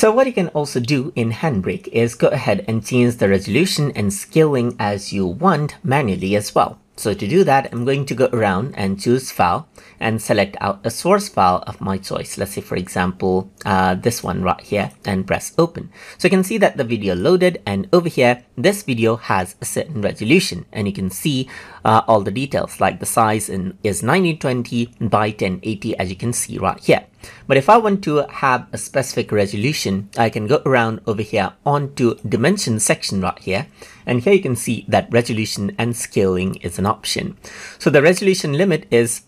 So what you can also do in Handbrake is go ahead and change the resolution and scaling as you want manually as well. So to do that, I'm going to go around and choose file and select out a source file of my choice. Let's say, for example, uh, this one right here and press open. So you can see that the video loaded and over here, this video has a certain resolution and you can see uh, all the details like the size in, is 1920 by 1080 as you can see right here. But if I want to have a specific resolution, I can go around over here onto dimension section right here. And here you can see that resolution and scaling is an option. So the resolution limit is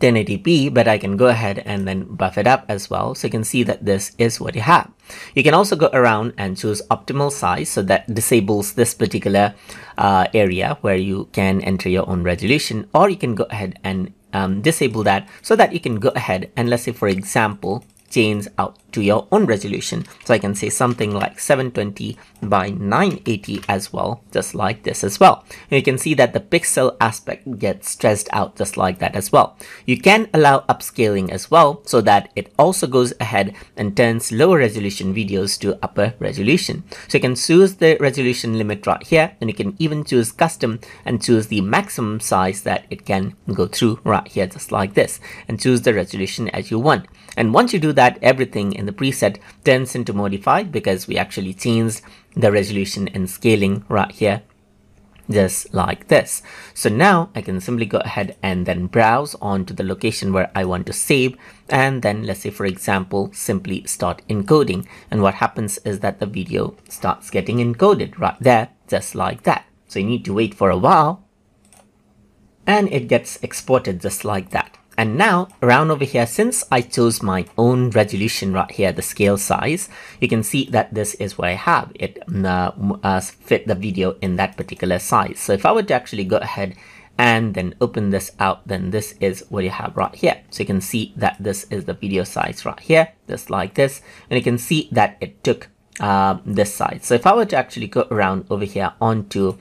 1080p, but I can go ahead and then buff it up as well. So you can see that this is what you have. You can also go around and choose optimal size. So that disables this particular uh, area where you can enter your own resolution, or you can go ahead and um, disable that so that you can go ahead and let's say for example change out to your own resolution. So I can say something like 720 by 980 as well, just like this as well. And you can see that the pixel aspect gets stressed out just like that as well. You can allow upscaling as well so that it also goes ahead and turns lower resolution videos to upper resolution. So you can choose the resolution limit right here and you can even choose custom and choose the maximum size that it can go through right here just like this and choose the resolution as you want. And once you do that, everything in the preset turns into modified because we actually changed the resolution and scaling right here just like this. So now I can simply go ahead and then browse onto the location where I want to save and then let's say for example simply start encoding and what happens is that the video starts getting encoded right there just like that. So you need to wait for a while and it gets exported just like that. And now around over here, since I chose my own resolution right here, the scale size, you can see that this is what I have. It uh, uh, fit the video in that particular size. So if I were to actually go ahead and then open this out, then this is what you have right here. So you can see that this is the video size right here, just like this. And you can see that it took uh, this size. So if I were to actually go around over here onto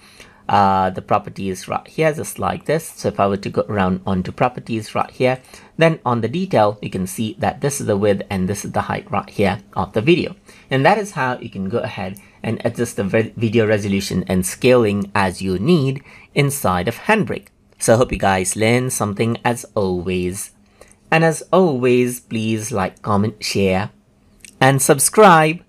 uh, the properties right here just like this. So if I were to go around onto properties right here then on the detail you can see that this is the width and this is the height right here of the video. And that is how you can go ahead and adjust the video resolution and scaling as you need inside of Handbrake. So I hope you guys learned something as always. And as always please like comment share and subscribe